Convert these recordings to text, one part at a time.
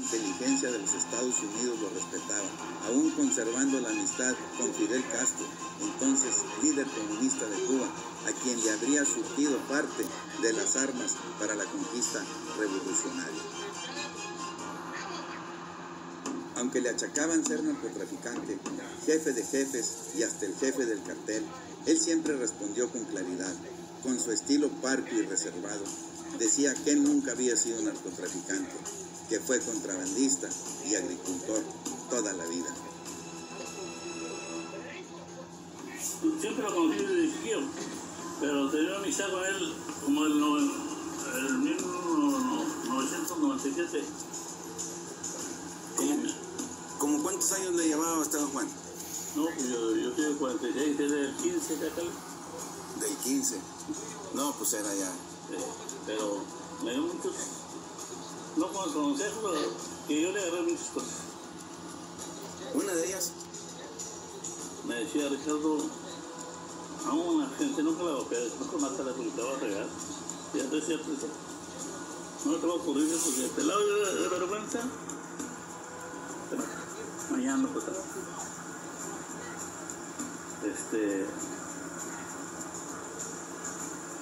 inteligencia de los Estados Unidos lo respetaba, aún conservando la amistad con Fidel Castro, entonces líder comunista de Cuba, a quien le habría surtido parte de las armas para la conquista revolucionaria. Aunque le achacaban ser narcotraficante, jefe de jefes y hasta el jefe del cartel, él siempre respondió con claridad, con su estilo parco y reservado. Decía que él nunca había sido narcotraficante, que fue contrabandista y agricultor toda la vida. Siempre lo conocí desde chiquillo, pero tenía amistad con él como el, no, el 1997. ¿Cómo, ¿Cómo cuántos años le llamaba hasta Juan? No, pues yo, yo soy del 46, desde el 15 de acá. Del 15. No, pues era ya. Eh, pero me dio muchos, no como consejos, pero que yo le agarré muchas cosas. Una de ellas, Me decía Ricardo, a una gente nunca la golpees, nunca mátala porque te va a regar. Y entonces cierto eso. No te va a ocurrir porque te lado de, vergüenza, pero mañana pues Este.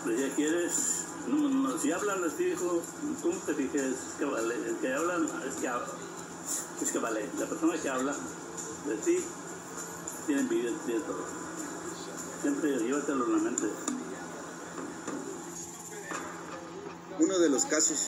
Pues ya quieres, no, no, si hablan así, hijo, tú te fijes, es que vale, el que hablan es que habla, es que vale, la persona que habla de ti tiene envidia, tiene todo. Siempre llévatelo en la mente. uno de los casos